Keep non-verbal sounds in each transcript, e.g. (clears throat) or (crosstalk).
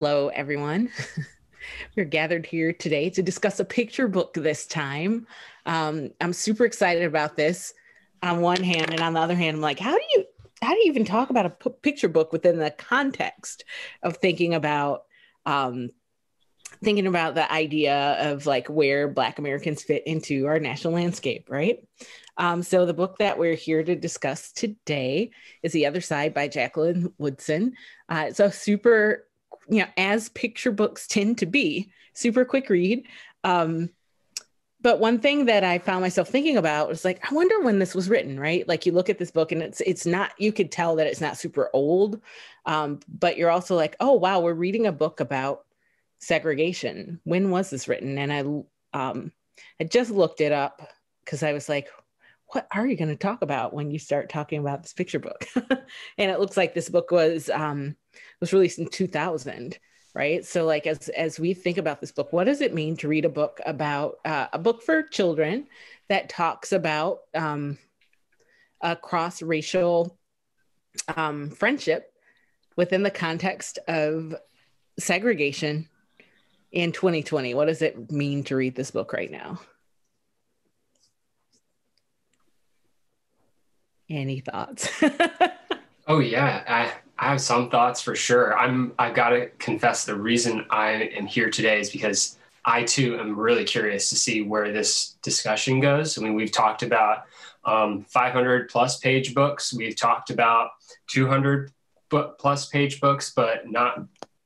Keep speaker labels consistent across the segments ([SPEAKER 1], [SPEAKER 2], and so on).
[SPEAKER 1] Hello, everyone. (laughs) We're gathered here today to discuss a picture book this time. Um, I'm super excited about this on one hand, and on the other hand, I'm like, how do you how do you even talk about a p- picture book within the context of thinking about um, thinking about the idea of like where Black Americans fit into our national landscape, right? Um, so the book that we're here to discuss today is The Other Side by Jacqueline Woodson. Uh, it's a super, you know, as picture books tend to be, super quick read. Um, but one thing that I found myself thinking about was like, I wonder when this was written, right? Like you look at this book and it's it's not, you could tell that it's not super old, um, but you're also like, oh wow, we're reading a book about segregation. When was this written? And I um, I just looked it up because I was like, what are you going to talk about when you start talking about this picture book? (laughs) and it looks like this book was um, was released in 2000 right so like as as we think about this book what does it mean to read a book about uh, a book for children that talks about um, a cross racial um, friendship within the context of segregation in 2020 what does it mean to read this book right now? Any thoughts? (laughs)
[SPEAKER 2] Oh yeah I, I have some thoughts for sure. I'm i've got to confess the reason i am here today is because i too am really curious to see where this discussion goes. I mean we've talked about um, 500 plus page books. We've talked about 200 plus page books but not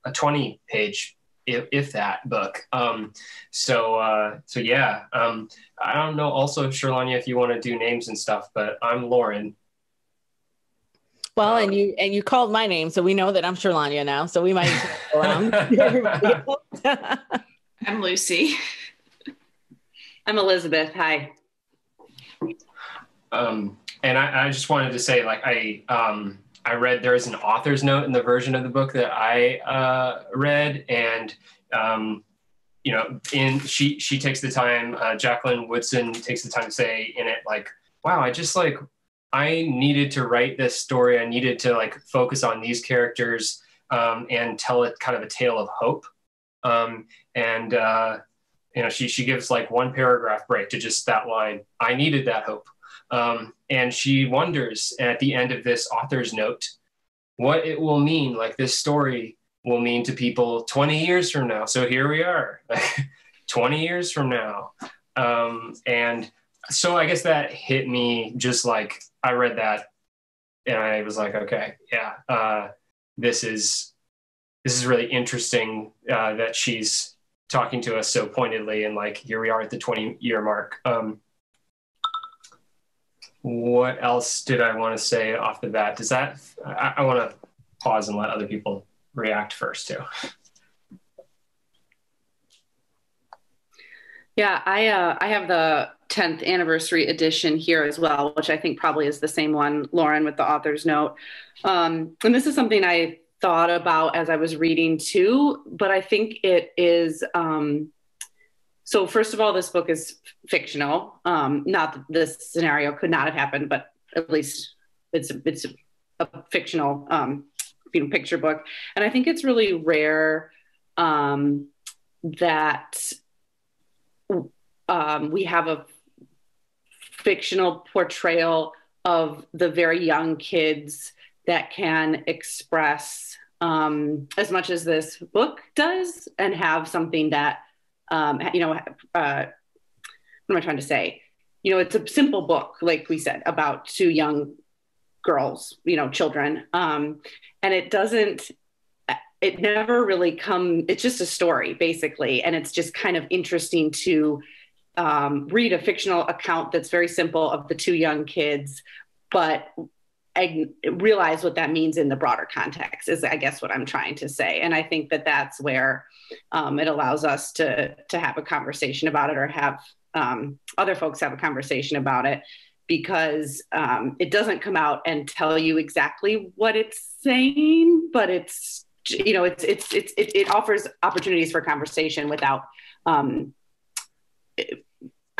[SPEAKER 2] a 20 page if, if that book. Um, so uh, so yeah, um, I don't know. Also, Sherlania, if you want to do names and stuff, but I'm Lauren.
[SPEAKER 1] Well, um, and you and you called my name, so we know that I'm Sherlania now. So we might. (laughs)
[SPEAKER 3] I'm Lucy. I'm Elizabeth. Hi.
[SPEAKER 2] Um, and I, I just wanted to say, like, I um, I read there is an author's note in the version of the book that I uh, read, and um, you know, in she she takes the time. Uh, Jacqueline Woodson takes the time to say in it, like, "Wow, I just like I needed to write this story. I needed to like focus on these characters um, and tell it kind of a tale of hope." Um, and uh, you know, she she gives like one paragraph break to just that line. I needed that hope. Um, and she wonders at the end of this author's note what it will mean, like this story will mean to people 20 years from now. So here we are, (laughs) 20 years from now. Um, and so I guess that hit me just like I read that and I was like, okay, yeah, uh, this is this is really interesting uh, that she's talking to us so pointedly and like here we are at the 20 year mark. Um, what else did I want to say off the bat? Does that, I, I want to pause and let other people react first too.
[SPEAKER 3] Yeah, I uh, I have the 10th anniversary edition here as well, which I think probably is the same one, Lauren, with the author's note. Um, and this is something I thought about as I was reading too, but I think it is um, so first of all, this book is fictional. Um, not that this scenario could not have happened, but at least it's it's a fictional um, you know, picture book, and I think it's really rare um, that um, we have a fictional portrayal of the very young kids that can express um, as much as this book does and have something that um, you know, uh, what am I trying to say? You know, it's a simple book, like we said, about two young girls, you know, children. Um, and it doesn't, it never really come, it's just a story basically. And it's just kind of interesting to um, read a fictional account that's very simple of the two young kids, but Realize what that means in the broader context is I guess what I'm trying to say. And I think that that's where um, it allows us to, to have a conversation about it or have um, other folks have a conversation about it because um, it doesn't come out and tell you exactly what it's saying, but it's, you know, it's, it's, it's, it, it offers opportunities for conversation without, um,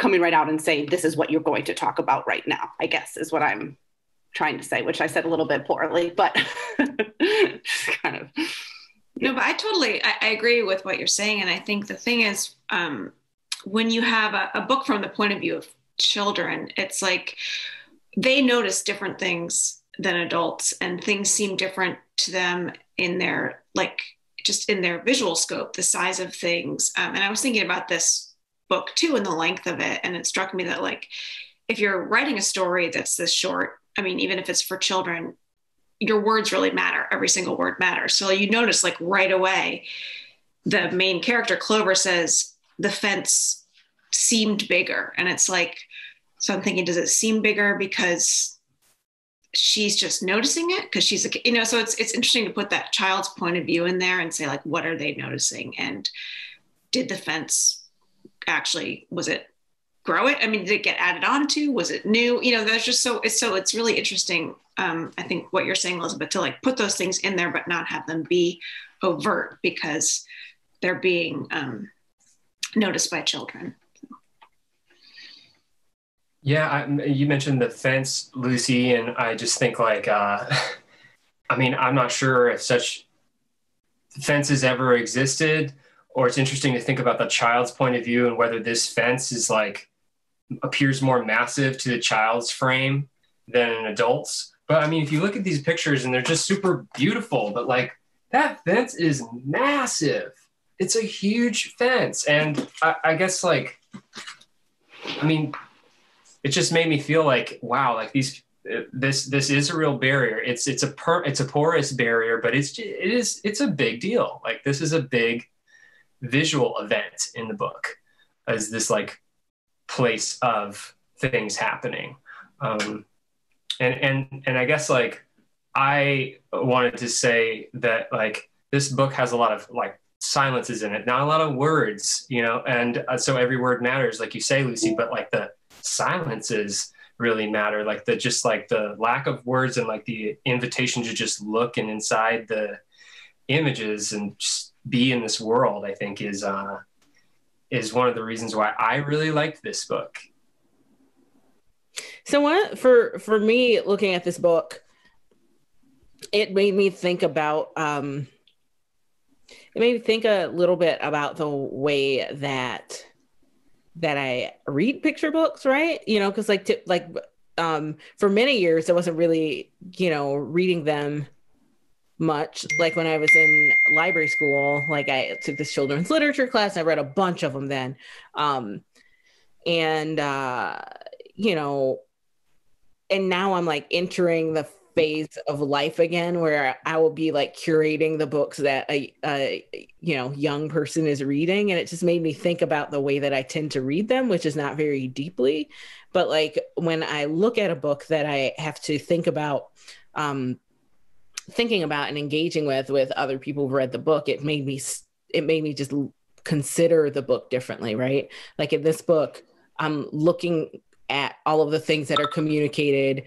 [SPEAKER 3] coming right out and saying this is what you're going to talk about right now i guess is what i'm trying to say which i said a little bit poorly but (laughs) just kind of
[SPEAKER 4] no but i totally I, I, agree with what you're saying. And i think the thing is um, when you have a, a book from the point of view of children it's like they notice different things than adults and things seem different to them in their like just in their visual scope the size of things. Um, and i was thinking about this book too and the length of it. And it struck me that like if you're writing a story that's this short i mean even if it's for children your words really matter. Every single word matters. So you notice like right away the main character clover says the fence seemed bigger. And it's like so i'm thinking does it seem bigger because she's just noticing it? Because she's a you know so it's it's interesting to put that child's point of view in there and say like what are they noticing? And did the fence actually was it grow it? I mean did it get added on to? Was it new? You know that's just so it's so it's really interesting um, i think what you're saying elizabeth to like put those things in there but not have them be overt because they're being um, noticed by children.
[SPEAKER 2] Yeah, I, you mentioned the fence, Lucy, and I just think like, uh, (laughs) I mean, I'm not sure if such fences ever existed, or it's interesting to think about the child's point of view and whether this fence is like appears more massive to the child's frame than an adult's. But I mean, if you look at these pictures and they're just super beautiful, but like that fence is massive. It's a huge fence, and I, I guess like, I mean, it just made me feel like wow like these this this is a real barrier it's it's a per it's a porous barrier but it's it is it's a big deal like this is a big visual event in the book as this like place of things happening. Um and and and i guess like i wanted to say that like this book has a lot of like silences in it not a lot of words you know and uh, so every word matters like you say lucy but like the silences really matter like the just like the lack of words and like the invitation to just look and inside the images and just be in this world i think is uh is one of the reasons why i really liked this book
[SPEAKER 1] so what for for me looking at this book it made me think about um it made me think a little bit about the way that that I read picture books, right? You know, because like t- like um, for many years I wasn't really you know reading them much. Like when I was in library school, like I took this children's literature class. I read a bunch of them then, um, and uh, you know, and now I'm like entering the phase of life again where I will be like curating the books that a, a, you know young person is reading and it just made me think about the way that I tend to read them which is not very deeply but like when I look at a book that I have to think about um thinking about and engaging with with other people who've read the book it made me it made me just consider the book differently right? Like in this book I'm looking at all of the things that are communicated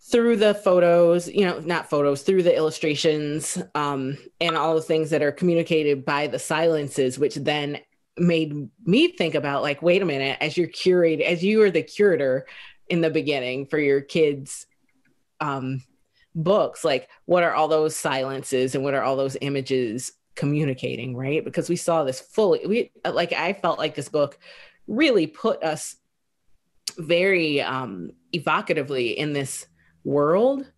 [SPEAKER 1] through the photos, you know, not photos, through the illustrations um, and all the things that are communicated by the silences, which then made me think about like, wait a minute, as you're curate, as you are the curator in the beginning for your kids' um, books, like what are all those silences and what are all those images communicating, right? Because we saw this fully, we like I felt like this book really put us very um evocatively in this world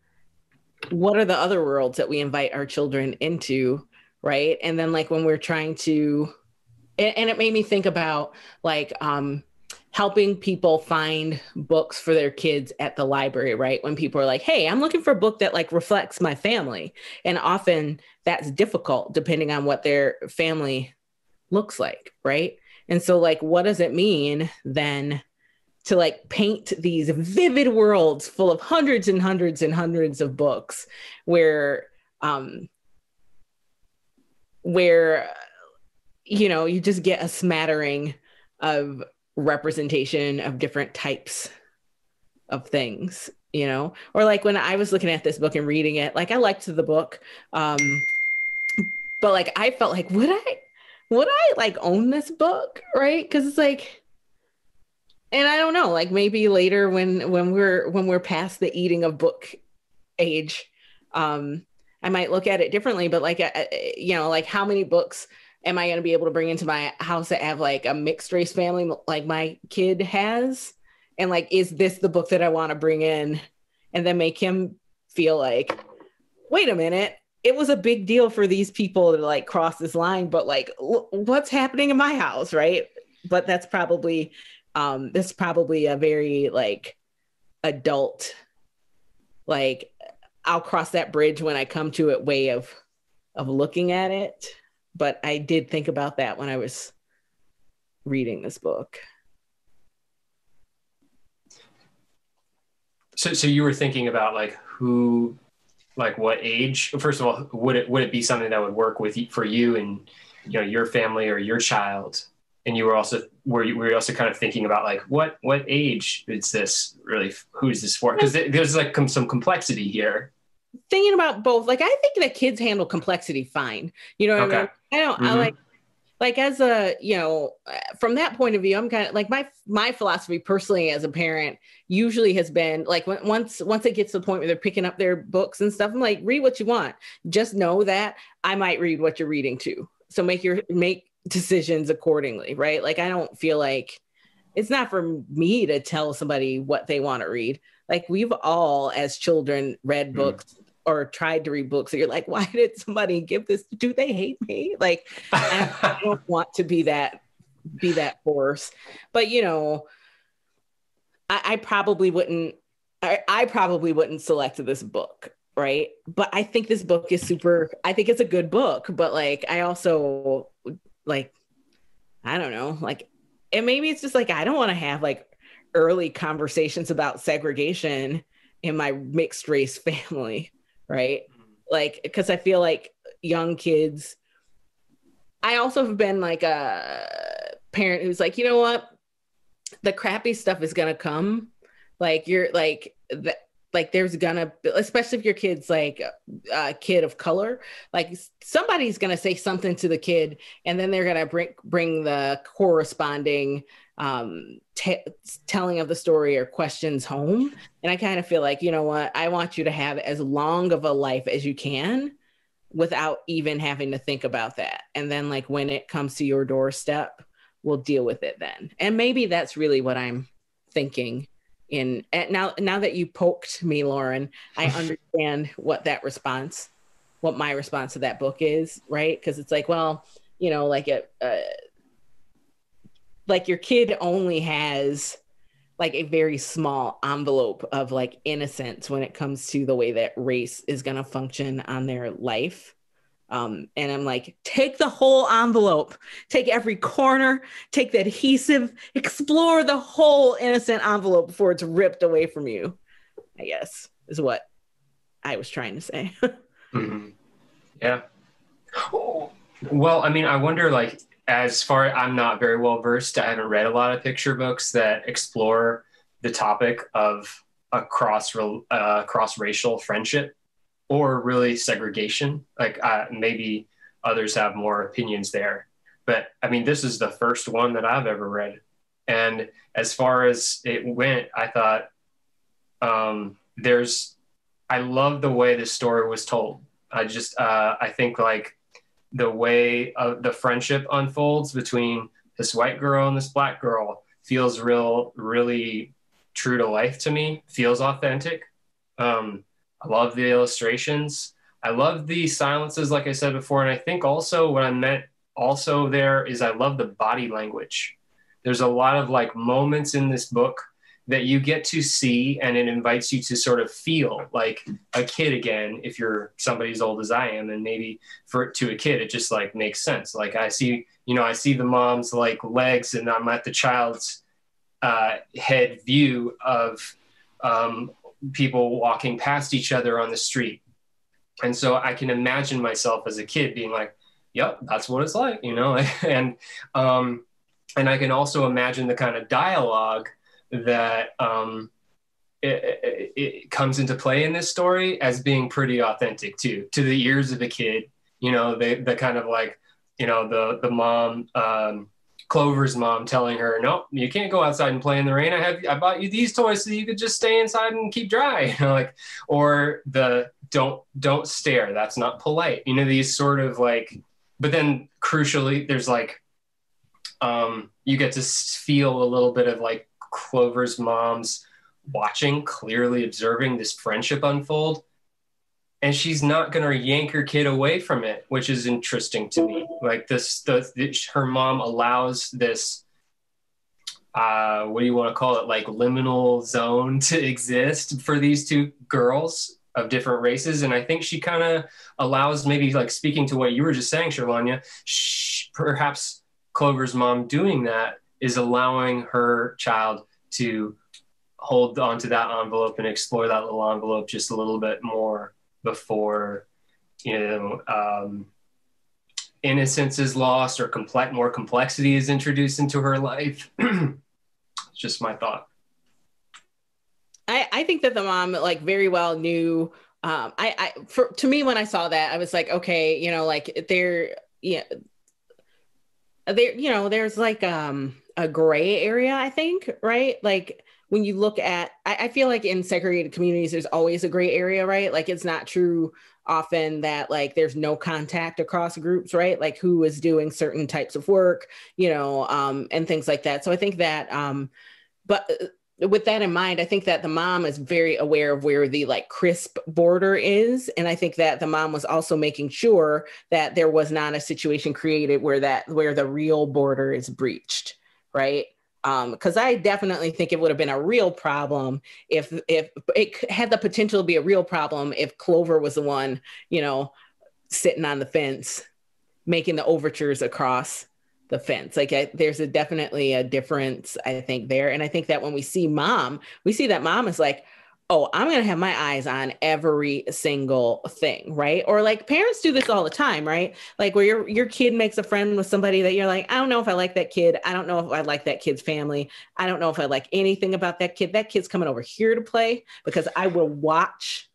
[SPEAKER 1] what are the other worlds that we invite our children into right and then like when we're trying to and, and it made me think about like um helping people find books for their kids at the library right? When people are like hey i'm looking for a book that like reflects my family. And often that's difficult depending on what their family looks like right? And so like what does it mean then to like paint these vivid worlds full of hundreds and hundreds and hundreds of books where um where you know you just get a smattering of representation of different types of things you know or like when i was looking at this book and reading it like i liked the book um but like i felt like would i would i like own this book right because it's like and I don't know, like maybe later when when we're when we're past the eating of book age, um, I might look at it differently. But like, uh, you know, like how many books am I going to be able to bring into my house that have like a mixed race family like my kid has? And like, is this the book that I want to bring in, and then make him feel like, wait a minute, it was a big deal for these people to like cross this line, but like, l- what's happening in my house, right? But that's probably um this probably a very like adult like I'll cross that bridge when I come to it way of of looking at it. But I did think about that when I was reading this book.
[SPEAKER 2] So so you were thinking about like who like what age first of all would it would it be something that would work with for you and you know your family or your child? And you were also were you were you also kind of thinking about like what what age is this really who's this for? Because there's like some complexity here.
[SPEAKER 1] Thinking about both like i think that kids handle complexity fine. You know what okay. i mean i don't mm-hmm. i like like as a you know from that point of view i'm kind of like my my philosophy personally as a parent usually has been like when, once once it gets to the point where they're picking up their books and stuff i'm like read what you want just know that i might read what you're reading too so make your make decisions accordingly, right? Like I don't feel like it's not for me to tell somebody what they want to read. Like we've all as children read mm. Or tried to read books. So you're like, why did somebody give this? Do they hate me? Like I (laughs) don't want to be that be that force. But you know, I, I probably wouldn't I, I probably wouldn't select this book right but i think this book is super i think it's a good book but like i also like I don't know, like and maybe it's just like I don't want to have like early conversations about segregation in my mixed race (laughs) family, right? Mm-hmm. Like because I feel like young kids I also have been like a parent who's like, you know what? The crappy stuff is going to come. Like you're like the, like there's gonna especially if your kid's like a kid of color like somebody's gonna say something to the kid and then they're gonna bring bring the corresponding um t- telling of the story or questions home. And i kind of feel like you know what i want you to have as long of a life as you can without even having to think about that. And then like when it comes to your doorstep we'll deal with it then. And maybe that's really what i'm thinking in now now that you poked me lauren i (laughs) understand what that response what my response to that book is right? Because it's like well you know like a uh, like your kid only has like a very small envelope of like innocence when it comes to the way that race is going to function on their life um, and I'm like, take the whole envelope, take every corner, take the adhesive, explore the whole innocent envelope before it's ripped away from you, I guess, is what I was trying to say. (laughs)
[SPEAKER 2] mm-hmm. Yeah. Well, I mean, I wonder, like, as far I'm not very well versed, I haven't read a lot of picture books that explore the topic of a cross uh, cross racial friendship or really segregation. Like uh, maybe others have more opinions there. But I mean, this is the first one that I've ever read. And as far as it went, I thought um, there's, I love the way the story was told. I just, uh, I think like the way of the friendship unfolds between this white girl and this black girl feels real, really true to life to me, feels authentic. Um, I love the illustrations. I love the silences, like I said before. And I think also what I meant also there is I love the body language. There's a lot of like moments in this book that you get to see and it invites you to sort of feel like a kid again if you're somebody as old as I am and maybe for to a kid it just like makes sense like I see you know I see the mom's like legs and I'm at the child's uh, head view of um, people walking past each other on the street. And so I can imagine myself as a kid being like, yep, that's what it's like, you know? (laughs) and, um, and I can also imagine the kind of dialogue that, um, it, it, it, comes into play in this story as being pretty authentic too, to the ears of the kid, you know, the, the kind of like, you know, the, the mom, um, Clover's mom telling her, "Nope, you can't go outside and play in the rain. I have I bought you these toys so you could just stay inside and keep dry." (laughs) Like or the don't don't stare. That's not polite. You know, these sort of like. But then crucially, there's like, um, you get to feel a little bit of like Clover's mom's watching, clearly observing this friendship unfold and she's not going to yank her kid away from it which is interesting to me. Like this the, the her mom allows this uh what do you want to call it like liminal zone (laughs) to exist for these two girls of different races and i think she kind of allows maybe like speaking to what you were just saying Sherlanya, perhaps clover's mom doing that is allowing her child to hold onto that envelope and explore that little envelope just a little bit more before you know um, innocence is lost or more complexity is introduced into her life. (clears throat) It's just my thought.
[SPEAKER 1] I, I think that the mom like very well knew um, I, I for to me when I saw that I was like okay you know like there yeah there you know there's like um a gray area I think right? Like when you look at I, I, feel like in segregated communities there's always a gray area right? Like it's not true often that like there's no contact across groups right? Like who is doing certain types of work you know um, and things like that. So i think that um, but uh, with that in mind i think that the mom is very aware of where the like crisp border is. And i think that the mom was also making sure that there was not a situation created where that where the real border is breached right because um, I definitely think it would have been a real problem if if it had the potential to be a real problem if Clover was the one, you know, sitting on the fence, making the overtures across the fence. Like I, there's a definitely a difference, I think there, and I think that when we see mom, we see that mom is like, oh, I'm going to have my eyes on every single thing, right? Or like parents do this all the time, right? Like where your your kid makes a friend with somebody that you're like, I don't know if I like that kid. I don't know if I like that kid's family. I don't know if I like anything about that kid. That kid's coming over here to play because I will watch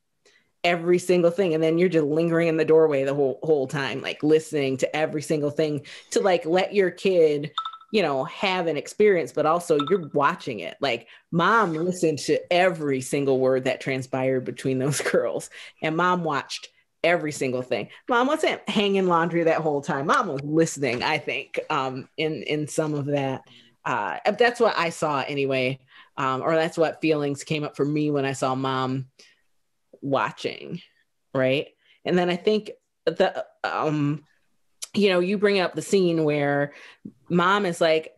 [SPEAKER 1] every single thing and then you're just lingering in the doorway the whole whole time like listening to every single thing to like let your kid you know, have an experience, but also you're watching it. Like mom listened to every single word that transpired between (laughs) those girls, and mom watched every single thing. Mom wasn't hanging laundry that whole time. Mom was listening, I think, um, in in some of that. Uh, that's what I saw anyway, um, or that's what feelings came up for me when I saw mom watching, right? And then I think the um, you know, you bring up the scene where mom is like,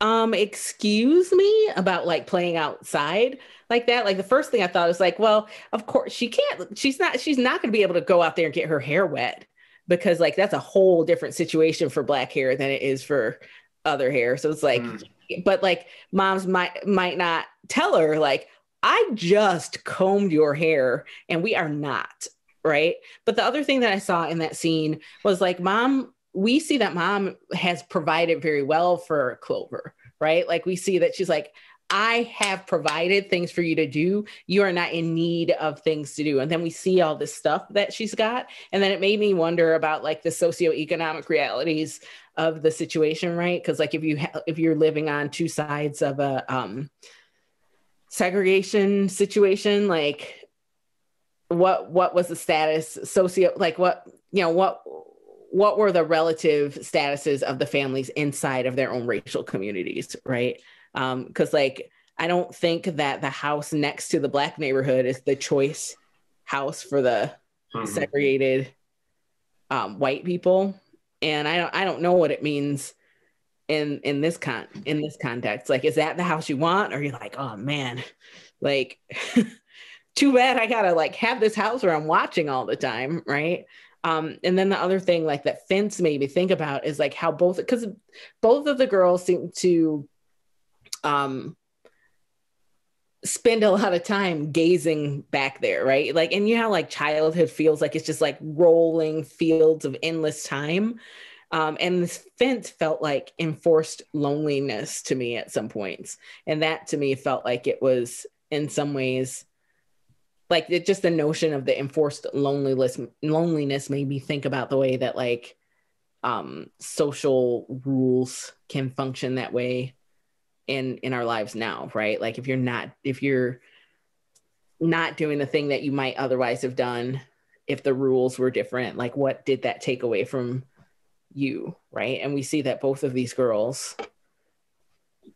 [SPEAKER 1] um, excuse me about like playing outside like that. Like the first thing I thought was like, well, of course she can't, she's not, she's not gonna be able to go out there and get her hair wet because like that's a whole different situation for black hair than it is for other hair. So it's like, mm. but like moms might might not tell her like, I just combed your hair and we are not right? But the other thing that I saw in that scene was like, mom, we see that mom has provided very well for Clover, right? Like we see that she's like, I have provided things for you to do. You are not in need of things to do. And then we see all this stuff that she's got. And then it made me wonder about like the socioeconomic realities of the situation, right? Because like if you ha- if you're living on two sides of a um, segregation situation, like what what was the status socio like what you know what what were the relative statuses of the families inside of their own racial communities right? Um because like i don't think that the house next to the black neighborhood is the choice house for the mm-hmm. segregated um, white people. And i don't i don't know what it means in in this con in this context. Like is that the house you want? Or you're like oh man like (laughs) too bad I gotta like have this house where I'm watching all the time, right? Um, and then the other thing, like that fence made me think about is like how both because both of the girls seem to um spend a lot of time gazing back there, right? Like, and you know how like childhood feels like it's just like rolling fields of endless time. Um, and this fence felt like enforced loneliness to me at some points. And that to me felt like it was in some ways like it just the notion of the enforced loneliness loneliness made me think about the way that like um, social rules can function that way in in our lives now, right? Like if you're not if you're not doing the thing that you might otherwise have done if the rules were different, like what did that take away from you, right? And we see that both of these girls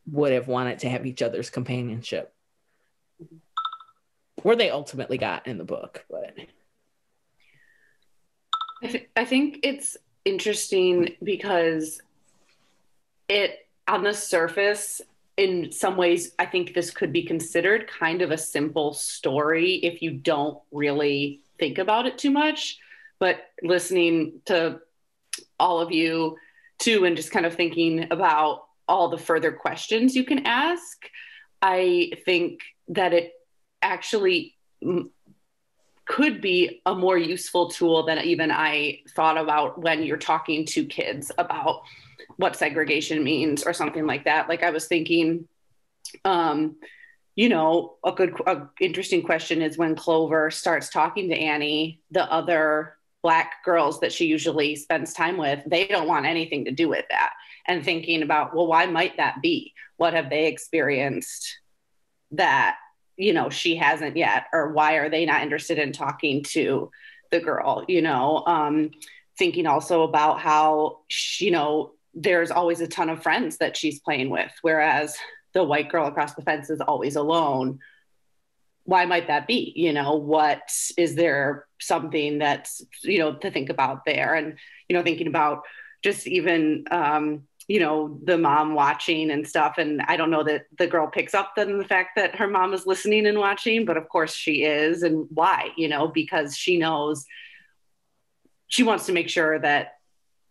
[SPEAKER 1] would have wanted to have each other's companionship. Where they ultimately got in the book, but.
[SPEAKER 3] I, th- I think it's interesting because it on the surface in some ways i think this could be considered kind of a simple story if you don't really think about it too much. But listening to all of you too and just kind of thinking about all the further questions you can ask i think that it actually could be a more useful tool than even I thought about when you're talking to kids about what segregation means or something like that. Like I was thinking, um, you know, a good, a interesting question is when Clover starts talking to Annie, the other black girls that she usually spends time with, they don't want anything to do with that. And thinking about, well, why might that be? What have they experienced that you know she hasn't yet or why are they not interested in talking to the girl you know? Um thinking also about how she, you know there's always a ton of friends that she's playing with whereas the white girl across the fence is always alone. Why might that be? You know what is there something that's you know to think about there? And you know thinking about just even um you know the mom watching and stuff. And i don't know that the girl picks up then the fact that her mom is listening and watching but of course she is. And why? You know because she knows she wants to make sure that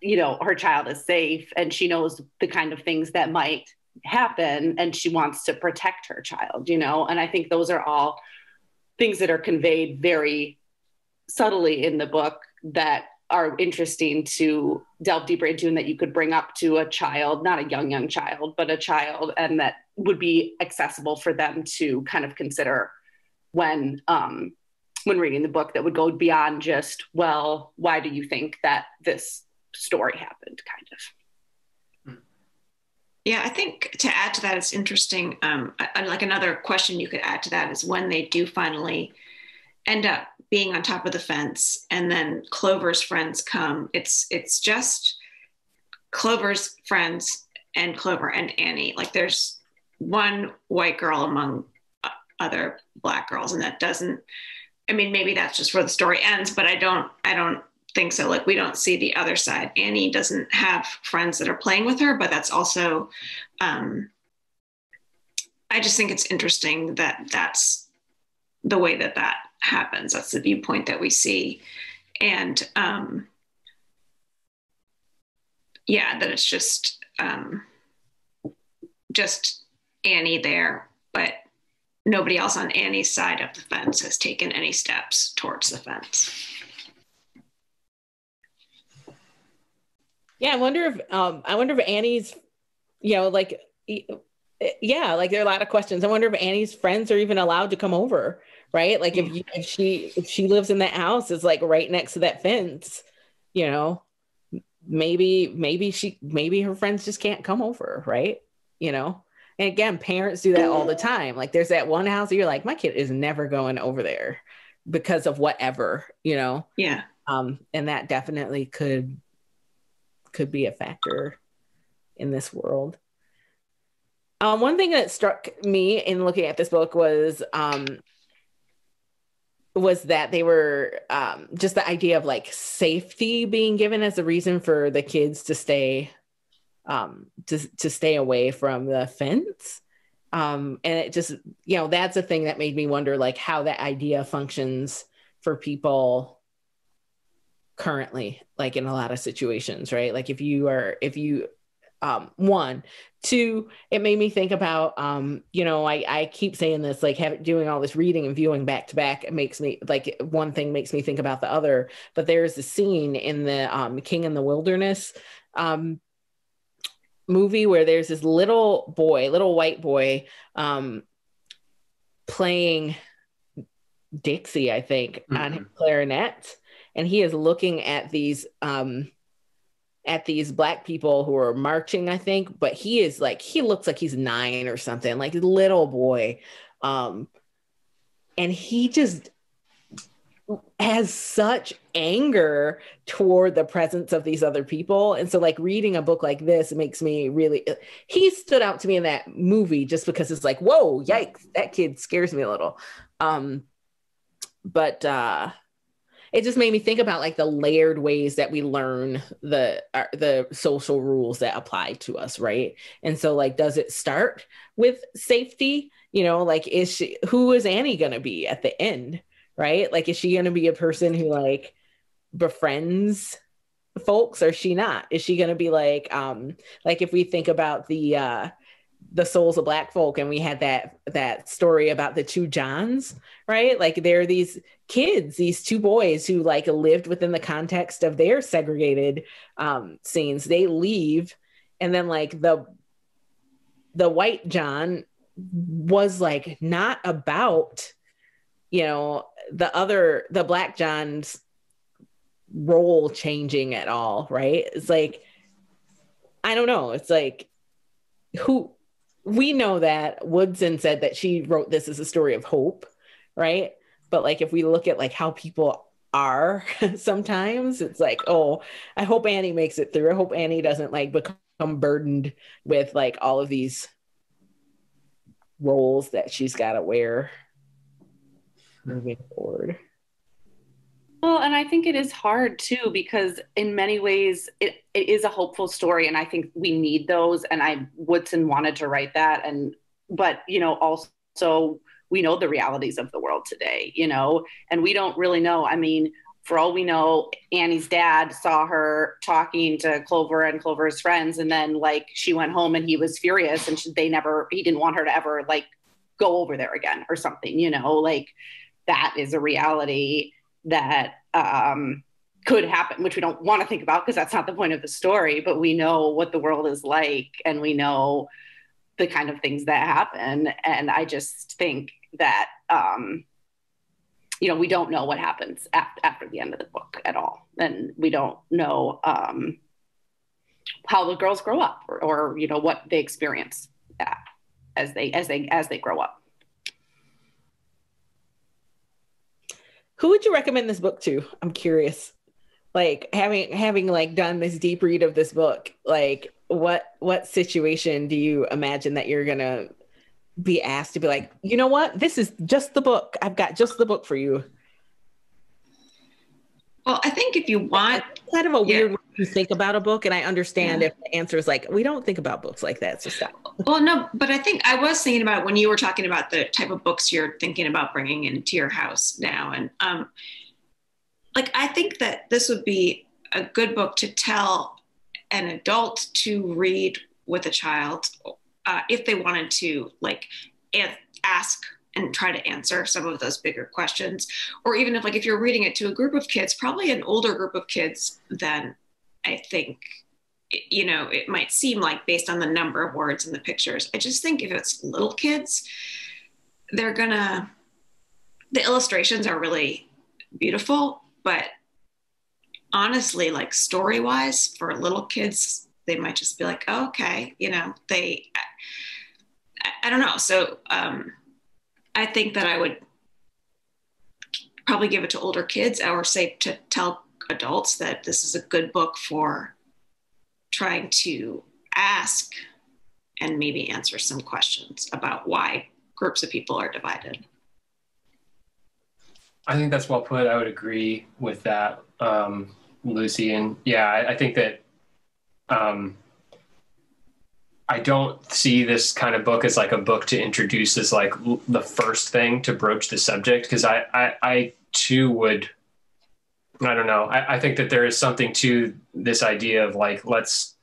[SPEAKER 3] you know her child is safe and she knows the kind of things that might happen and she wants to protect her child you know? And i think those are all things that are conveyed very subtly in the book that are interesting to delve deeper into and that you could bring up to a child, not a young, young child, but a child, and that would be accessible for them to kind of consider when um, when reading the book that would go beyond just, well, why do you think that this story happened, kind of.
[SPEAKER 4] Yeah, I think to add to that, it's interesting. Um, like another question you could add to that is when they do finally end up being on top of the fence and then Clover's friends come. It's it's just Clover's friends and Clover and Annie. Like there's one white girl among other black girls and that doesn't I mean maybe that's just where the story ends, but I don't I don't think so. Like we don't see the other side. Annie doesn't have friends that are playing with her, but that's also um I just think it's interesting that that's the way that that happens. That's the viewpoint that we see. And um, yeah, that it's just um, just Annie there, but nobody else on Annie's side of the fence has taken any steps towards the fence.
[SPEAKER 1] Yeah, I wonder if um, I wonder if Annie's, you know, like yeah, like there are a lot of questions. I wonder if Annie's friends are even allowed to come over right? Like if, you, if she if she lives in that house, it's like right next to that fence, you know, maybe maybe she maybe her friends just can't come over, right? You know. And again, parents do that all the time. Like there's that one house you're like, my kid is never going over there because of whatever, you know.
[SPEAKER 4] Yeah.
[SPEAKER 1] Um, and that definitely could could be a factor in this world. Um, one thing that struck me in looking at this book was um, was that they were um, just the idea of like safety being given as a reason for the kids to stay um, to to stay away from the fence. Um, and it just you know that's a thing that made me wonder like how that idea functions for people currently like in a lot of situations right like if you are if you um, one two it made me think about um, you know I, I keep saying this like having doing all this reading and viewing back to back it makes me like one thing makes me think about the other but there's a scene in the um, king in the wilderness um, movie where there's this little boy little white boy um, playing dixie i think mm-hmm. on clarinet and he is looking at these um, at these black people who are marching, I think, but he is like he looks like he's nine or something, like little boy. Um, and he just has such anger toward the presence of these other people and so like reading a book like this makes me really he stood out to me in that movie just because it's like whoa yikes that kid scares me a little um but uh it just made me think about like the layered ways that we learn the uh, the social rules that apply to us right? And so like does it start with safety? You know like is she who is annie going to be at the end right? Like is she going to be a person who like befriends folks or she not? Is she going to be like um like if we think about the uh the souls of black folk and we had that that story about the two johns right? Like there are these kids these two boys who like lived within the context of their segregated um scenes. They leave and then like the the white john was like not about you know the other the black john's role changing at all right? It's like i don't know. It's like who we know that Woodson said that she wrote this as a story of hope, right? But like if we look at like how people are (laughs) sometimes, it's like, oh, I hope Annie makes it through. I hope Annie doesn't like become burdened with like all of these roles that she's got to wear moving forward.
[SPEAKER 3] Well, and I think it is hard too because in many ways it, it is a hopeful story, and I think we need those. And I Woodson wanted to write that, and but you know also we know the realities of the world today, you know, and we don't really know. I mean, for all we know, Annie's dad saw her talking to Clover and Clover's friends, and then like she went home and he was furious, and she, they never he didn't want her to ever like go over there again or something, you know, like that is a reality that um, could happen, which we don't want to think about because that's not the point of the story, but we know what the world is like and we know the kind of things that happen. And I just think that, um, you know, we don't know what happens after, after the end of the book at all. And we don't know um, how the girls grow up or, or you know, what they experience as they, as they, as they grow up.
[SPEAKER 1] Who would you recommend this book to? I'm curious. Like having having like done this deep read of this book, like what what situation do you imagine that you're gonna be asked to be like, you know what, this is just the book. I've got just the book for you.
[SPEAKER 4] Well, I think if you want
[SPEAKER 1] kind of a weird way to think about a book, and I understand yeah. if the answer is like we don't think about books like that. So stop.
[SPEAKER 4] Well, no, but I think I was thinking about when you were talking about the type of books you're thinking about bringing into your house now, and um, like I think that this would be a good book to tell an adult to read with a child uh, if they wanted to like ask and try to answer some of those bigger questions. Or even if like if you're reading it to a group of kids probably an older group of kids than i think you know it might seem like based on the number of words in the pictures. I just think if it's little kids they're gonna the illustrations are really beautiful but honestly like story wise for little kids they might just be like oh, okay you know they I, I don't know. So um I think that I would probably give it to older kids or say to tell adults that this is a good book for trying to ask and maybe answer some questions about why groups of people are divided.
[SPEAKER 2] I think that's well put. I would agree with that, um, Lucy. And yeah, I, I think that um, I don't see this kind of book as like a book to introduce as like the first thing to broach the subject because I, I, I too would I don't know I, I think that there is something to this idea of like let's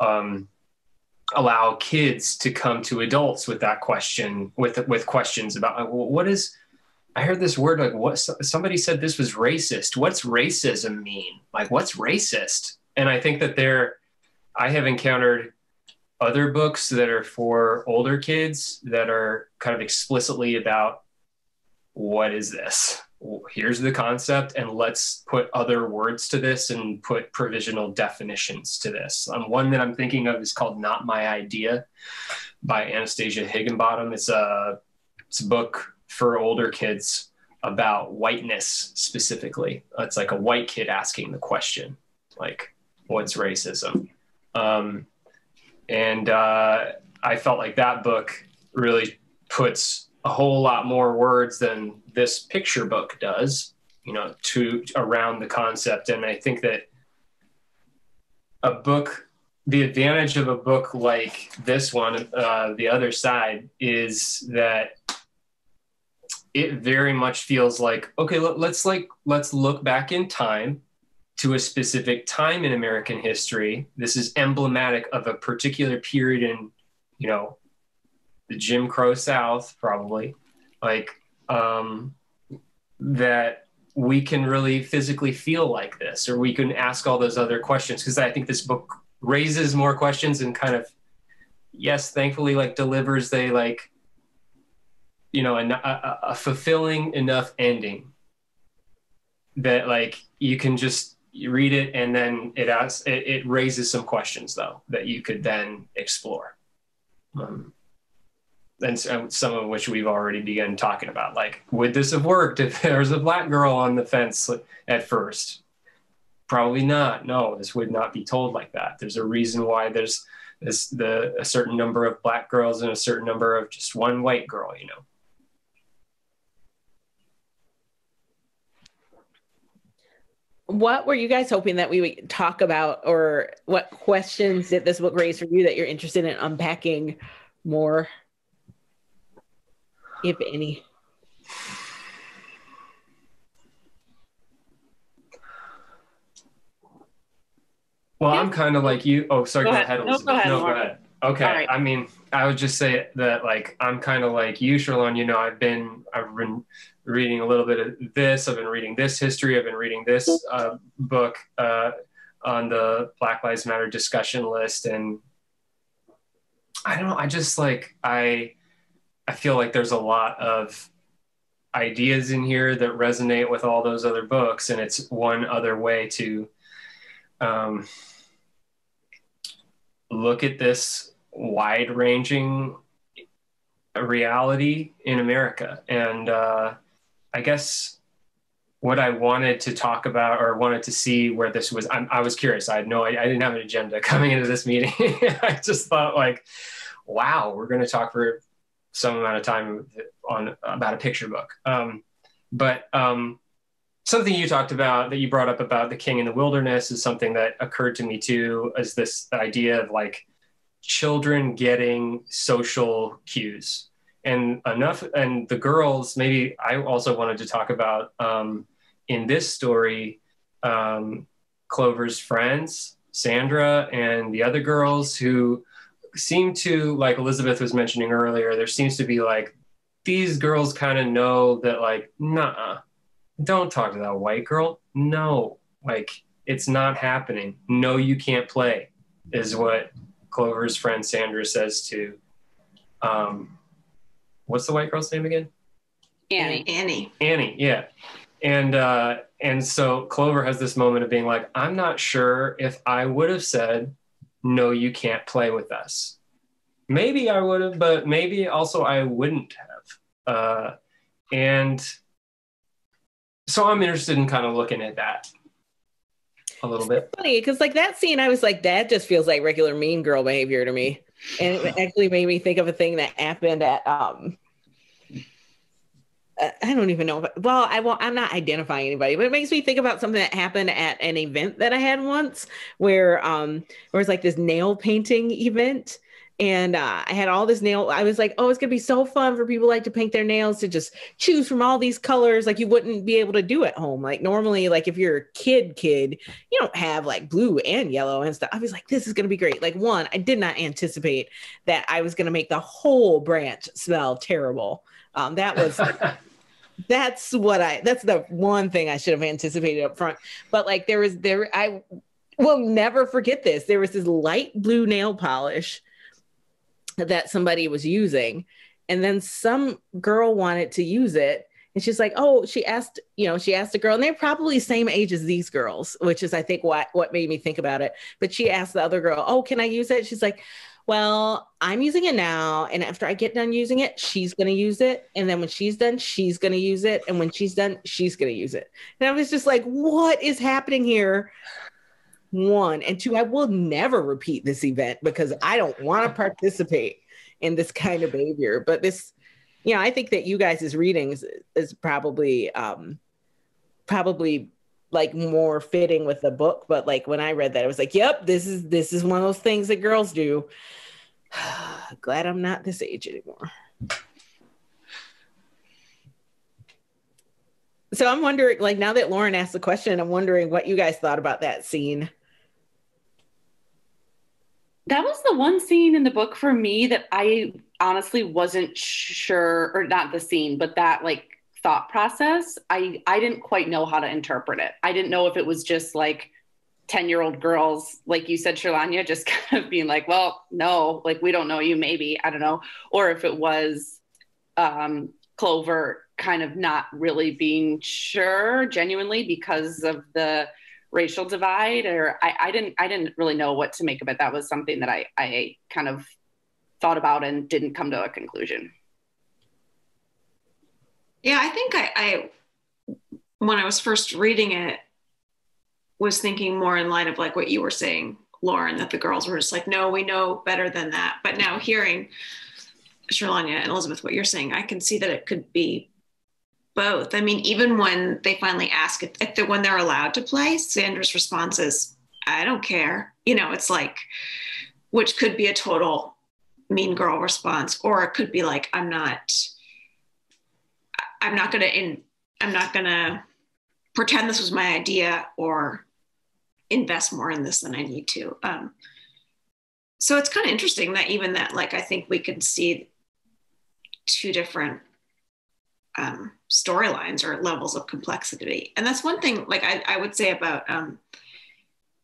[SPEAKER 2] um, allow kids to come to adults with that question with with questions about like, well, what is I heard this word like what somebody said this was racist. What's racism mean? Like what's racist? And I think that there I have encountered other books that are for older kids that are kind of explicitly about what is this here's the concept and let's put other words to this and put provisional definitions to this. Um, one that I'm thinking of is called Not My Idea by Anastasia Higginbotham. It's a, it's a book for older kids about whiteness specifically. It's like a white kid asking the question, like, what's racism? Um, and uh, I felt like that book really puts a whole lot more words than this picture book does, you know, to around the concept. And I think that a book, the advantage of a book like this one, uh, the other side, is that it very much feels like okay, let, let's like let's look back in time to a specific time in American history. This is emblematic of a particular period in, you know, the Jim Crow South, probably, like um, that we can really physically feel like this, or we can ask all those other questions. Because I think this book raises more questions and kind of, yes, thankfully, like delivers they like, you know, a, a, a fulfilling enough ending that like you can just you read it and then it asks it, it raises some questions though that you could then explore. Um, and some of which we've already begun talking about. Like, would this have worked if (laughs) there was a black girl on the fence at first? Probably not. No, this would not be told like that. There's a reason why there's this the a certain number of black girls and a certain number of just one white girl. You know.
[SPEAKER 1] What were you guys hoping that we would talk about, or what questions did this book raise for you that you're interested in unpacking more? if any?
[SPEAKER 2] Well, I'm kind of like you. Oh, sorry. Go, go ahead. ahead.
[SPEAKER 3] No, go ahead. No, go ahead.
[SPEAKER 2] Okay. Right. I mean, I would just say that like I'm kind of like you, Sherlone. You know, I've been I've been reading a little bit of this. I've been reading this history. I've been reading this uh, book uh, on the Black Lives Matter discussion list, and I don't know. I just like I I feel like there's a lot of ideas in here that resonate with all those other books, and it's one other way to um, look at this wide-ranging reality in America. And uh, I guess what I wanted to talk about or wanted to see where this was, I'm, i was curious. I had no, I, I didn't have an agenda (laughs) coming into this meeting. (laughs) I just thought like, wow, we're going to talk for some amount of time on about a picture book. Um, but um, something you talked about that you brought up about the king in the wilderness is something that occurred to me too, is this idea of like children getting social cues and enough and the girls maybe i also wanted to talk about um, in this story um, clover's friends sandra and the other girls who seem to like Elizabeth was mentioning earlier. There seems to be like these girls kind of know that like, nah, don't talk to that white girl. No, like it's not happening. No, you can't play, is what Clover's friend Sandra says to. Um, what's the white girl's name again?
[SPEAKER 3] Annie.
[SPEAKER 4] Annie.
[SPEAKER 2] Annie. Yeah. And uh, and so Clover has this moment of being like, I'm not sure if I would have said no, you can't play with us. Maybe I would have, but maybe also I wouldn't have. Uh, and so I'm interested in kind of looking at that a little bit.
[SPEAKER 1] funny because like that scene, I was like, that just feels like regular mean girl behavior to me, and it actually made me think of a thing that happened at um I don't even know. If, well, I will. I'm not identifying anybody, but it makes me think about something that happened at an event that I had once, where um, it was like this nail painting event, and uh, I had all this nail. I was like, oh, it's gonna be so fun for people like to paint their nails to just choose from all these colors, like you wouldn't be able to do at home. Like normally, like if you're a kid, kid, you don't have like blue and yellow and stuff. I was like, this is gonna be great. Like one, I did not anticipate that I was gonna make the whole branch smell terrible. Um, that was (laughs) that's what I that's the one thing I should have anticipated up front. But like there was there I will never forget this. There was this light blue nail polish that somebody was using and then some girl wanted to use it And she's like, oh, she asked, you know, she asked a girl, and they're probably same age as these girls, which is I think what what made me think about it. But she asked the other girl, oh, can I use it? She's like, well, I'm using it now. And after I get done using it, she's going to use it. And then when she's done, she's going to use it. And when she's done, she's going to use it. And I was just like, what is happening here? One. And two, I will never repeat this event because I don't want to (laughs) participate in this kind of behavior. But this, you know, I think that you guys' readings is probably, um, probably like more fitting with the book but like when i read that i was like yep this is this is one of those things that girls do (sighs) glad i'm not this age anymore so i'm wondering like now that lauren asked the question i'm wondering what you guys thought about that scene
[SPEAKER 3] that was the one scene in the book for me that i honestly wasn't sure or not the scene but that like thought process, I I didn't quite know how to interpret it. I didn't know if it was just like 10 year old girls, like you said, Sherlanya, (laughs) just kind of being like, well, no, like we don't know you, maybe, I don't know. Or if it was um, Clover kind of not really being sure genuinely because of the racial divide or I, I didn't I didn't really know what to make of it. That was something that I, I kind of thought about and didn't come to a conclusion.
[SPEAKER 4] Yeah, I think I, I when I was first reading it was thinking more in light of like what you were saying, Lauren, that the girls were just like, no, we know better than that. But now hearing Sherlanya and Elizabeth, what you're saying, I can see that it could be both. I mean, even when they finally ask it, if when they're allowed to play, Sandra's response is, I don't care. You know, it's like, which could be a total mean girl response, or it could be like, I'm not I'm not going to in I'm not to pretend this was my idea or invest more in this than I need to. Um, so it's kind of interesting that even that, like, I think we can see two different um, storylines or levels of complexity. And that's one thing, like, I, I would say about um,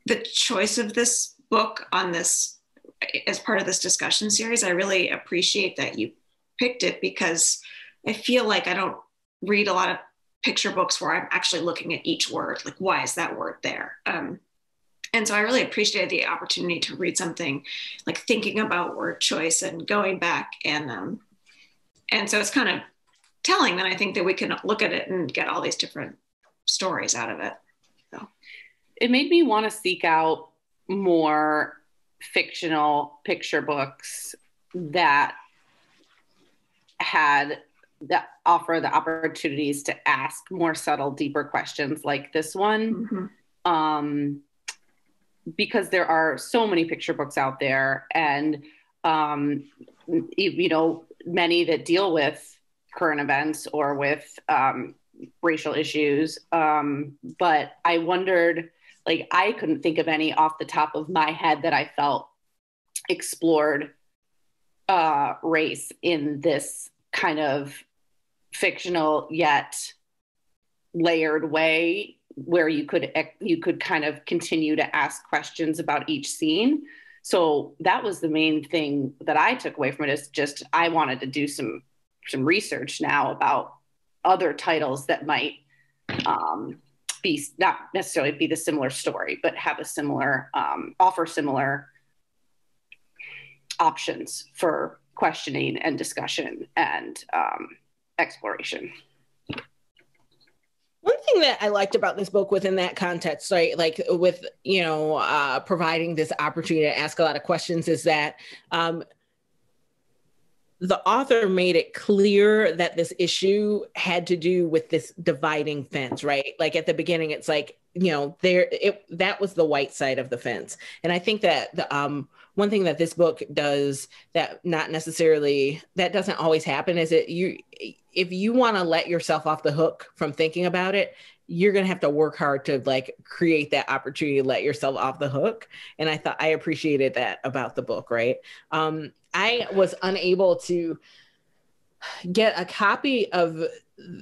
[SPEAKER 4] the choice of this book on this as part of this discussion series. I really appreciate that you picked it because I feel like I don't read a lot of picture books where I'm actually looking at each word, like why is that word there? Um, and so I really appreciated the opportunity to read something like thinking about word choice and going back and um, and so it's kind of telling that I think that we can look at it and get all these different stories out of it. So
[SPEAKER 3] it made me want to seek out more fictional picture books that had that offer the opportunities to ask more subtle, deeper questions like this one. Mm-hmm. Um, because there are so many picture books out there, and um, you know, many that deal with current events or with um, racial issues. Um, but I wondered, like, I couldn't think of any off the top of my head that I felt explored uh, race in this kind of fictional yet layered way where you could you could kind of continue to ask questions about each scene so that was the main thing that i took away from it is just i wanted to do some some research now about other titles that might um, be not necessarily be the similar story but have a similar um, offer similar options for questioning and discussion and um, exploration.
[SPEAKER 1] One thing that I liked about this book within that context, right, like with you know uh, providing this opportunity to ask a lot of questions, is that um, the author made it clear that this issue had to do with this dividing fence, right? Like at the beginning, it's like you know there it that was the white side of the fence, and I think that the um one thing that this book does that not necessarily that doesn't always happen is it you if you want to let yourself off the hook from thinking about it you're going to have to work hard to like create that opportunity to let yourself off the hook and i thought i appreciated that about the book right um i was unable to get a copy of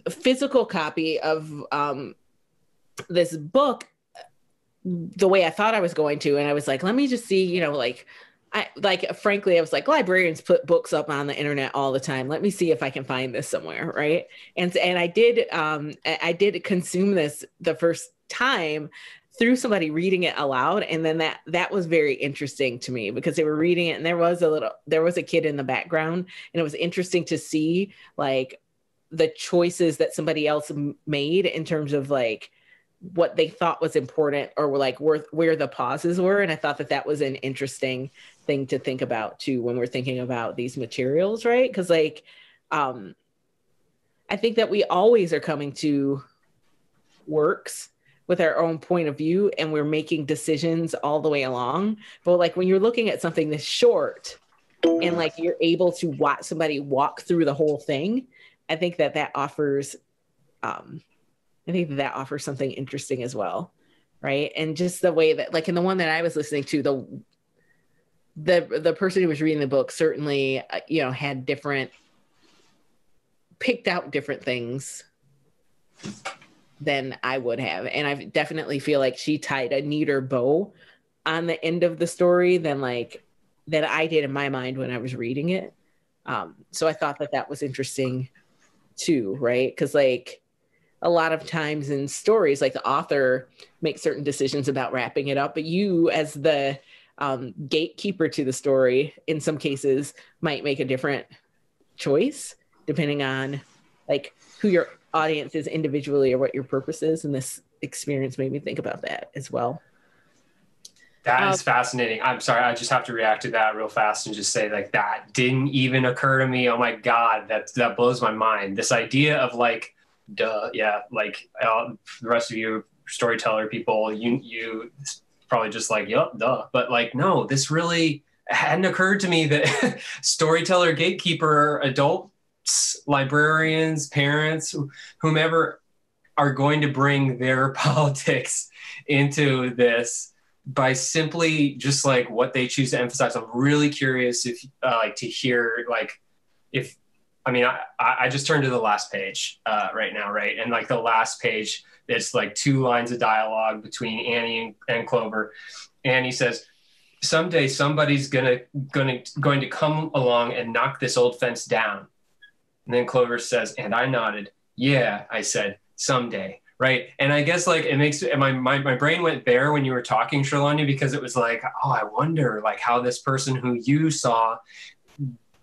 [SPEAKER 1] a physical copy of um this book the way I thought I was going to. And I was like, let me just see, you know, like I like frankly, I was like, librarians put books up on the internet all the time. Let me see if I can find this somewhere, right? And and I did um I did consume this the first time through somebody reading it aloud and then that that was very interesting to me because they were reading it and there was a little there was a kid in the background and it was interesting to see like the choices that somebody else made in terms of like what they thought was important or were like where, where the pauses were and i thought that that was an interesting thing to think about too when we're thinking about these materials, right? Because like um I think that we always are coming to works with our own point of view and we're making decisions all the way along. But like when you're looking at something this short and like you're able to watch somebody walk through the whole thing, I think that that offers um I think that, offers something interesting as well. Right. And just the way that like in the one that I was listening to, the the the person who was reading the book certainly uh, you know had different picked out different things than I would have and I definitely feel like she tied a neater bow on the end of the story than like that I did in my mind when I was reading it um so I thought that that was interesting too right cuz like a lot of times in stories like the author makes certain decisions about wrapping it up but you as the um, gatekeeper to the story in some cases might make a different choice depending on like who your audience is individually or what your purpose is and this experience made me think about that as well.
[SPEAKER 2] That is um, fascinating. I'm sorry i just have to react to that real fast and just say like that didn't even occur to me. Oh my god that that blows my mind. This idea of like duh yeah like uh, the rest of you storyteller people you you probably just like, yep, duh. But like, no, this really hadn't occurred to me that (laughs) storyteller, gatekeeper, adults, librarians, parents, whomever are going to bring their (laughs) politics into this by simply just like what they choose to emphasize. I'm really curious if uh, like to hear like if I mean I I just turned to the last page uh, right now, right? And like the last page it's like two lines of dialogue between Annie and, and Clover. Annie says, someday somebody's gonna gonna going to come along and knock this old fence down. And then Clover says, and I nodded, yeah, I said, someday. Right. And I guess like it makes my, my, my brain went there when you were talking, Sherlanya, because it was like, oh, I wonder like how this person who you saw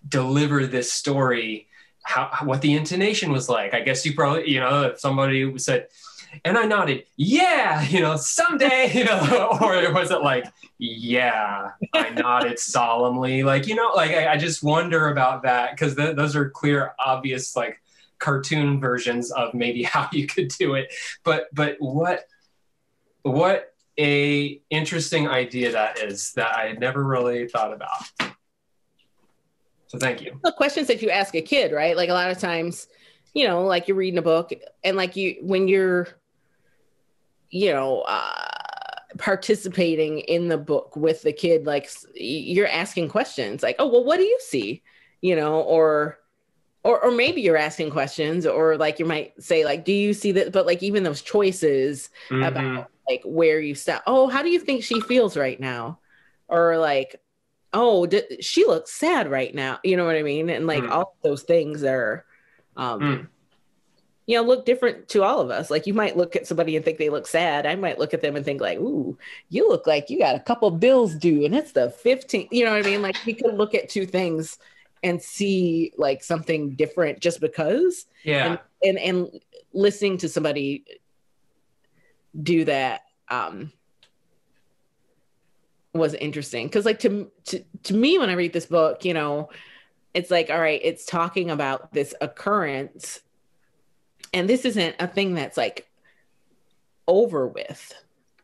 [SPEAKER 2] deliver this story, how what the intonation was like. I guess you probably, you know, if somebody said, and I nodded, yeah, you know, someday, (laughs) you know, or was it like, yeah, I nodded solemnly, like, you know, like I, I just wonder about that because th- those are clear, obvious, like cartoon versions of maybe (laughs) how you could do it. But, but what, what a interesting idea that is that I had never really thought about. So thank you.
[SPEAKER 1] The questions that you ask a kid, right? Like a lot of times, you know, like you're reading a book and like you, when you're you know, uh, participating in the book with the kid, like you're asking questions like, oh, well, what do you see? You know, or, or, or maybe you're asking questions or like you might say like, do you see that? But like even those choices mm-hmm. about like where you stop. Oh, how do you think she feels right now? Or like, oh, d- she looks sad right now. You know what I mean? And like mm. all those things are, um, mm you know, look different to all of us. Like you might look at somebody and think they look sad. I might look at them and think like, "Ooh, you look like you got a couple bills due, and it's the 15th." You know what I mean? Like we could look at two things and see like something different just because.
[SPEAKER 2] Yeah.
[SPEAKER 1] And and, and listening to somebody do that um was interesting. Because like to, to to me when I read this book, you know, it's like all right, it's talking about this occurrence. And this isn't a thing that's like over with.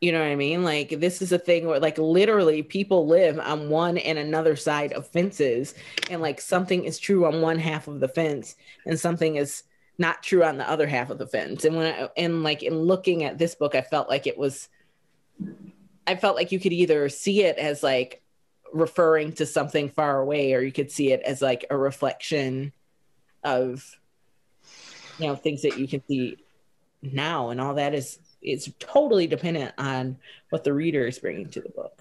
[SPEAKER 1] You know what i mean? Like this is a thing where like literally people live on one and another side of fences. And like something is true on one half of the fence and something is not true on the other half of the fence. And when i and like in looking at this book i felt like it was i felt like you could either see it as like referring to something far away or you could see it as like a reflection of you know things that you can see now and all that is it's totally dependent on what the reader is bringing to the book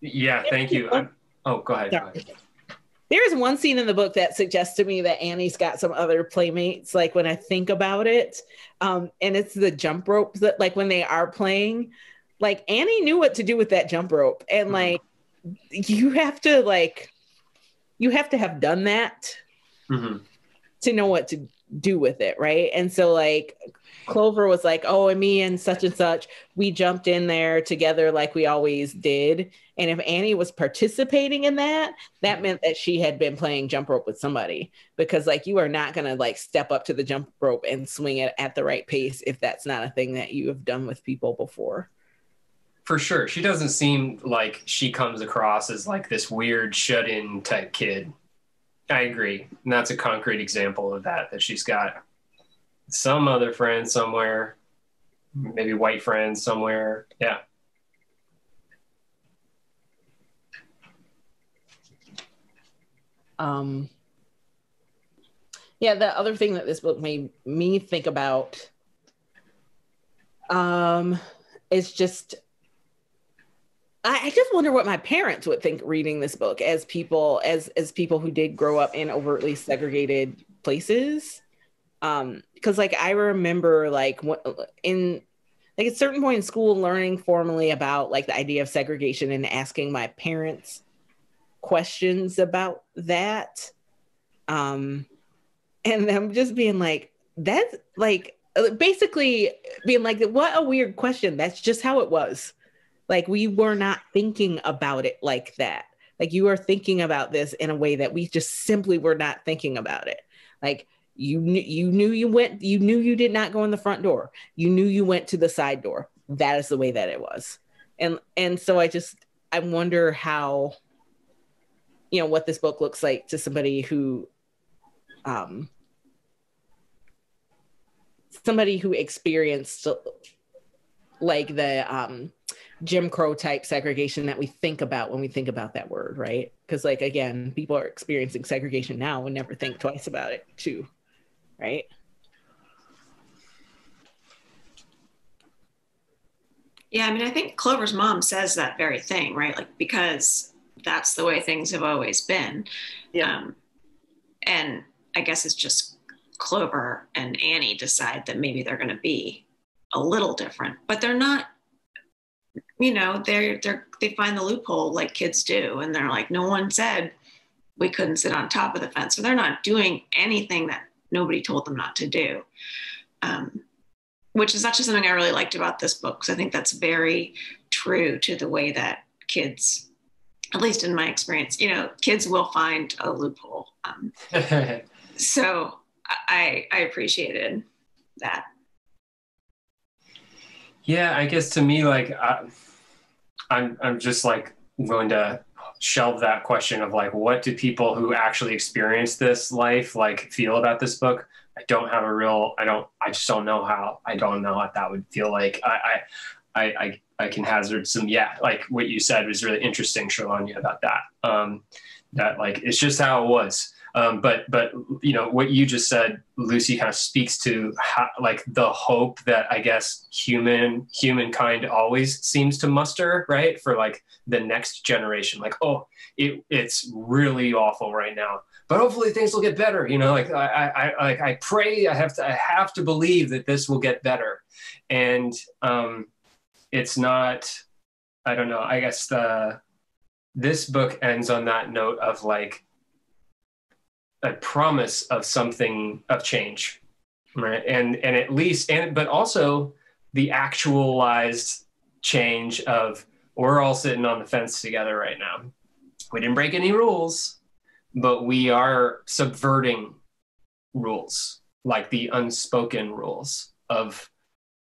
[SPEAKER 2] yeah thank you I'm, Oh, go ahead. Go ahead.
[SPEAKER 1] There is one scene in the book that suggests to me that Annie's got some other playmates. Like when I think about it, um, and it's the jump ropes that, like when they are playing, like Annie knew what to do with that jump rope, and
[SPEAKER 2] Mhm.
[SPEAKER 1] like you have to like you have to have done that
[SPEAKER 2] hmm
[SPEAKER 1] to know what to do with it, right? And so like Clover was like, "Oh, and me and such and such, we jumped in there together like we always did." And if Annie was participating in that, that meant that she had been playing jump rope with somebody because like you are not going to like step up to the jump rope and swing it at the right pace if that's not a thing that you have done with people before.
[SPEAKER 2] For sure. She doesn't seem like she comes across as like this weird shut in type kid. I agree. And that's a concrete example of that, that she's got some other friend somewhere, maybe white friends somewhere. Yeah.
[SPEAKER 1] Um, yeah, the other thing that this book made me think about um, is just I, I just wonder what my parents would think reading this book as people as as people who did grow up in overtly segregated places. Um, because like I remember like what in like at a certain point in school learning formally about like the idea of segregation and asking my parents questions about that. Um and them just being like that's like basically being like what a weird question. That's just how it was like we were not thinking about it like that. Like you are thinking about this in a way that we just simply were not thinking about it. Like you you knew you went you knew you did not go in the front door. You knew you went to the side door. That is the way that it was. And and so i just i wonder how you know what this book looks like to somebody who um somebody who experienced like the um jim crow type segregation that we think about when we think about that word right because like again people are experiencing segregation now and never think twice about it too right
[SPEAKER 4] Yeah, I mean, I think Clover's mom says that very thing, right? Like because that's the way things have always been.
[SPEAKER 1] Yeah.
[SPEAKER 4] Um, and I guess it's just Clover and Annie decide that maybe they're going to be a little different, but they're not. You know, they're they're they find the loophole like kids do, and they're like, no one said we couldn't sit on top of the fence, so they're not doing anything that nobody told them not to do. Um, which is actually something I really liked about this book because I think that's very true to the way that kids, at least in my experience, you know, kids will find a loophole. Um, (laughs) so I I appreciated that.
[SPEAKER 2] Yeah, I guess to me, like, I, I'm, I'm just like going to shelve that question of like, what do people who actually experience this life like feel about this book? I don't have a real, I don't, I just don't know how, I don't know what that would feel like. I, I, I, I, I can hazard some, yeah, like what you said was really interesting, Shalanya, about that. Um, that like, it's just how it was. Um, but but you know what you just said, Lucy, kind of speaks to like the hope that I guess human humankind always seems to muster, right, for like the next generation. Like, oh, it, it's really awful right now, but hopefully things will get better. You know, like I I like I pray, I have to I have to believe that this will get better, and um, it's not. I don't know. I guess the this book ends on that note of like a promise of something of change right? And and at least and but also the actualized change of we're all sitting on the fence together right now. We didn't break any rules but we are subverting rules like the unspoken rules of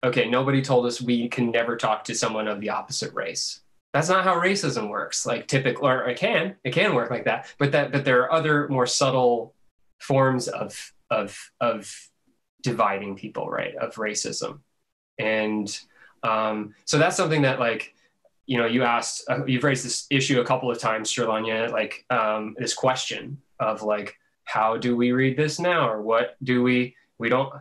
[SPEAKER 2] okay nobody told us we can never talk to someone of the opposite race that's not how racism works. Like typical or it can it can work like that but that but there are other more subtle forms of of of dividing people right of racism. And um, so that's something that like you know you asked uh, you've raised this issue a couple of times Sherlanya, like um, this question of like how do we read this now? Or what do we we don't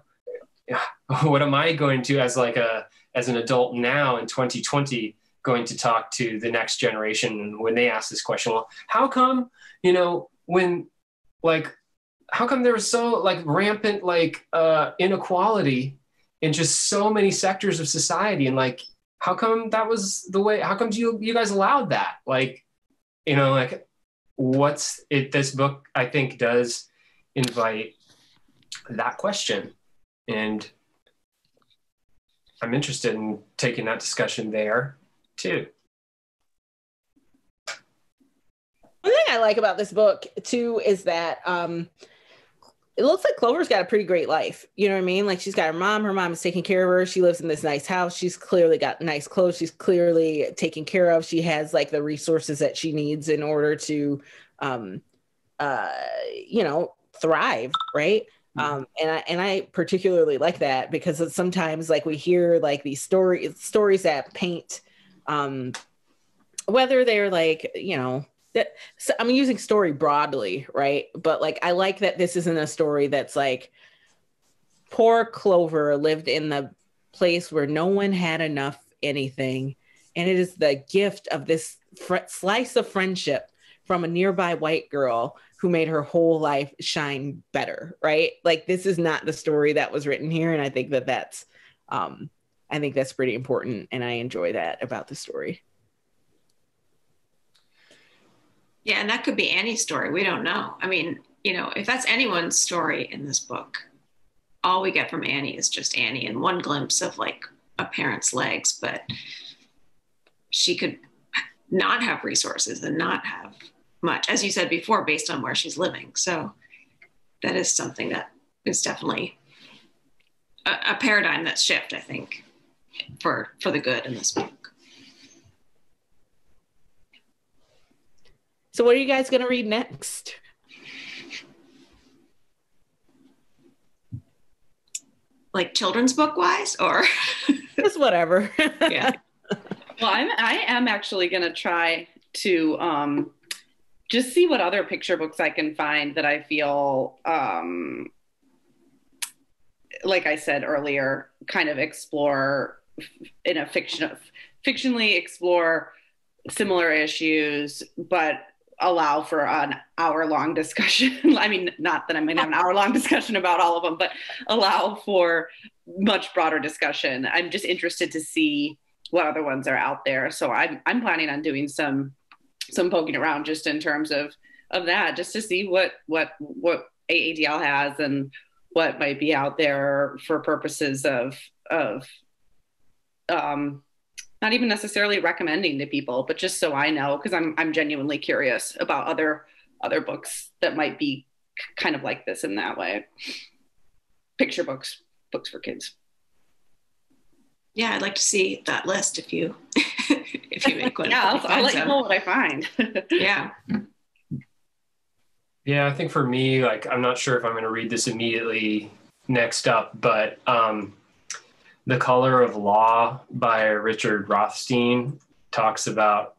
[SPEAKER 2] (sighs) what am i going to as like a as an adult now in 2020 going to talk to the next generation. When they ask this question well how come you know when like how come there was so like rampant like uh inequality in just so many sectors of society? And like how come that was the way how come you you guys allowed that? Like you know like what's it this book i think does invite that question. And i'm interested in taking that discussion there too
[SPEAKER 1] one thing i like about this book too is that um it looks like Clover's got a pretty great life. You know what I mean? Like she's got her mom, her mom is taking care of her. She lives in this nice house. She's clearly got nice clothes. She's clearly taken care of. She has like the resources that she needs in order to um uh you know, thrive, right? Mm-hmm. Um and I and I particularly like that because sometimes like we hear like these stories stories that paint um whether they're like, you know, that so I'm using story broadly, right? But like I like that this isn't a story that's like poor Clover lived in the place where no one had enough anything. And it is the gift of this fr- slice of friendship from a nearby white girl who made her whole life shine better right? Like this is not the story that was written here. And i think that that's um i think that's pretty important and i enjoy that about the story
[SPEAKER 4] Yeah, and that could be Annie's story. We don't know. I mean, you know, if that's anyone's story in this book, all we get from Annie is just Annie and one glimpse of like a parent's legs, but she could not have resources and not have much, as you said before, based on where she's living. So that is something that is definitely a, a paradigm that's shift, I think, for for the good in this book.
[SPEAKER 1] So, what are you guys going to read next?
[SPEAKER 4] Like children's book wise, or (laughs)
[SPEAKER 1] just whatever.
[SPEAKER 3] yeah. Well, I'm I am actually going to try to um, just see what other picture books I can find that I feel um, like I said earlier, kind of explore in a fiction of fictionally explore similar issues, but allow for an hour long discussion. (laughs) I mean, not that I'm going to have an hour long discussion about all of them, but allow for much broader discussion. I'm just interested to see what other ones are out there. So I'm, I'm planning on doing some, some poking around just in terms of, of that, just to see what, what, what AADL has and what might be out there for purposes of, of, um, not even necessarily recommending to people, but just so I know, because I'm I'm genuinely curious about other other books that might be kind of like this in that way. Picture books, books for kids.
[SPEAKER 4] Yeah, I'd like to see that list if you (laughs) if you make one. (laughs)
[SPEAKER 3] yeah, I'll, I'll let you know what I find. (laughs)
[SPEAKER 4] yeah.
[SPEAKER 2] Yeah, I think for me, like I'm not sure if I'm going to read this immediately next up, but um, the Color of Law by Richard Rothstein talks about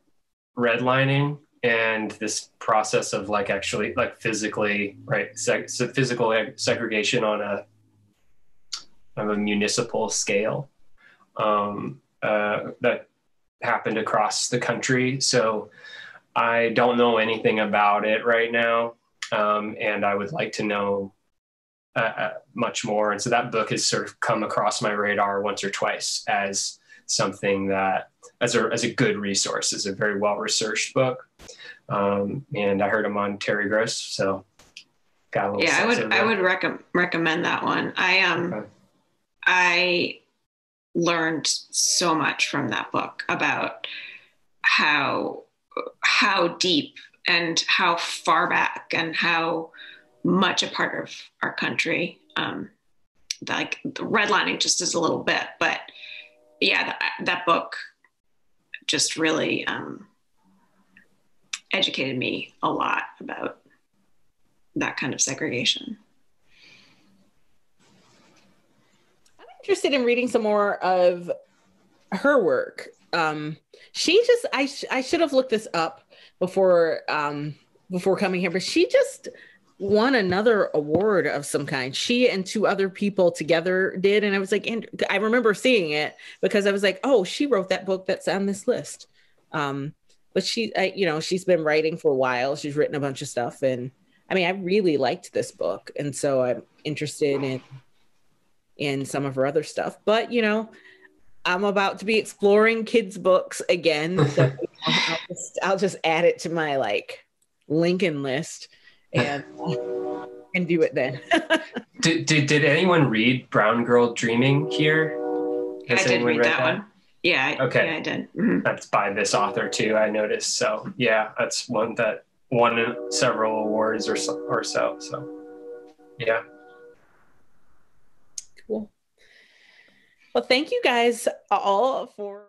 [SPEAKER 2] redlining and this process of like actually like physically right seg- so physical segregation on a of a municipal scale um, uh, that happened across the country. So I don't know anything about it right now, um, and I would like to know uh, uh, much more. And so that book has sort of come across my radar once or twice as something that, as a, as a good resource, is a very well researched book. Um, and I heard him on Terry Gross, so
[SPEAKER 4] got a little. Yeah, I would I would rec- recommend that one. I um okay. I learned so much from that book about how how deep and how far back and how much a part of our country. Um, like the redlining just is a little bit, but yeah, that, that book just really um, educated me a lot about that kind of segregation.
[SPEAKER 1] I'm interested in reading some more of her work. Um, she just, I, sh- I should have looked this up before, um, before coming here, but she just won another award of some kind. She and two other people together did. And I was like, and I remember seeing it because I was like, oh, she wrote that book that's on this list. Um, but she, I, you know, she's been writing for a while. She's written a bunch of stuff. And I mean, I really liked this book. And so I'm interested in, in some of her other stuff. But, you know, I'm about to be exploring kids' books again. So (laughs) I'll, just, I'll just add it to my like Lincoln list and (laughs) and do it then. (laughs)
[SPEAKER 2] did, did did anyone read Brown Girl Dreaming here?
[SPEAKER 4] Has I did read, read that, that, one. Yeah.
[SPEAKER 2] Okay.
[SPEAKER 4] Yeah, I did. Mm-hmm.
[SPEAKER 2] That's by this author too. I noticed. So yeah, that's one that won several awards or so, or so. So yeah.
[SPEAKER 1] Cool. Well, thank you guys all for.